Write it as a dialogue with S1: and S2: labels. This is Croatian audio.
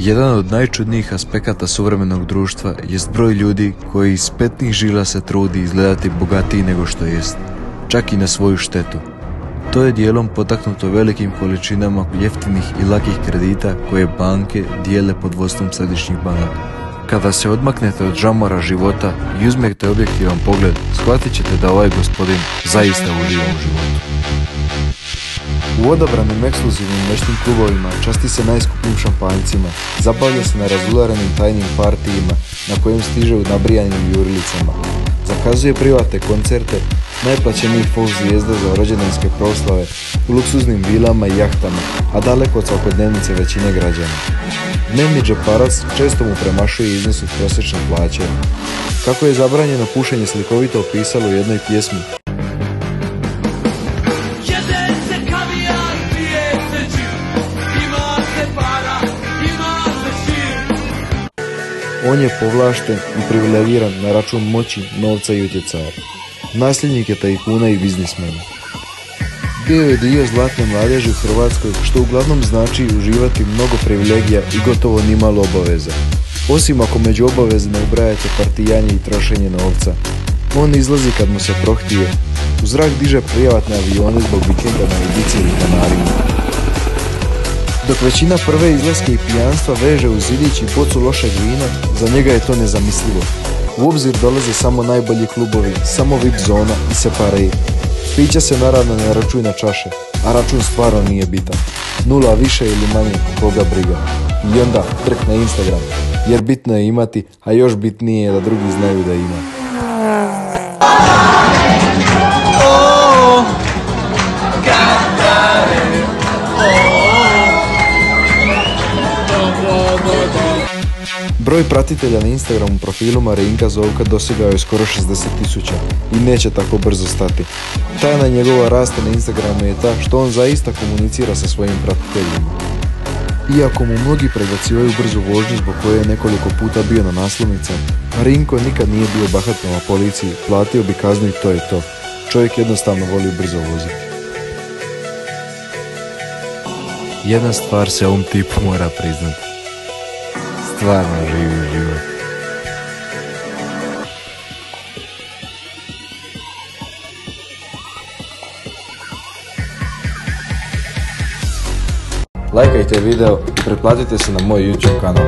S1: Jedan od najčudnijih aspekata suvremenog društva jest broj ljudi koji iz petnih žila se trudi izgledati bogatiji nego što jest, čak i na svoju štetu. To je dijelom potaknuto velikim količinama jeftinih i lakih kredita koje banke dijele pod vodstvom središnjih banaka. Kada se odmaknete od žamora života i uzmete objektivan pogled, shvatit ćete da ovaj gospodin zaista uživa u životu. U odabranim ekskluzivnim meštim klubovima časti se najskupljim šampanjcima, zabavlja se na razularenim tajnim partijima na kojim stiže u nabrijanim jurilicama. Zakazuje private koncerte, najplaćenijih folk zvijezda za rođendanske proslave, u luksuznim vilama i jahtama, a daleko od svakodnevnice većine građana. Dnevni džeparac često mu premašuje iznos od prosječne plaće. Kako je zabranjeno pušenje slikovito opisalo u jednoj pjesmi, On je povlašten i privilegiran na račun moći, novca i utjecaja. Nasljednik je tajkuna i biznismena. Bio je dio zlatne mladeži u Hrvatskoj, što uglavnom znači uživati mnogo privilegija i gotovo nimalo obaveza. Osim ako među obaveze ne ubrajate partijanje i trošenje novca. On izlazi kad mu se prohtije. U zrak diže privatne avione zbog vikenda na Ibici ili Kanarima. Dok većina prve izlaske i pijanstva veže uz zidić i pocu lošeg vina, za njega je to nezamislivo. U obzir dolaze samo najbolji klubovi, samo VIP zona i separé. Pića se naravno ne račuj na čaše, a račun stvarno nije bitan. Nula više ili manje, koga briga. I onda trk na Instagram, jer bitno je imati, a još bitnije je da drugi znaju da ima. Broj pratitelja na Instagramu profilu Marinka Zovka dosigao je skoro 60 tisuća i neće tako brzo stati. Tajna njegova rasta na Instagramu je ta što on zaista komunicira sa svojim pratiteljima. Iako mu mnogi prebacivaju brzu vožnju zbog koje je nekoliko puta bio na naslovnicama, Marinko nikad nije bio bahat prema policiji, platio bi kaznu i to je to. Čovjek jednostavno voli brzo voziti. Jedna stvar se ovom tipu mora priznati. Stvarno živi život. Lajkajte video i pretplatite se na moj YouTube kanal.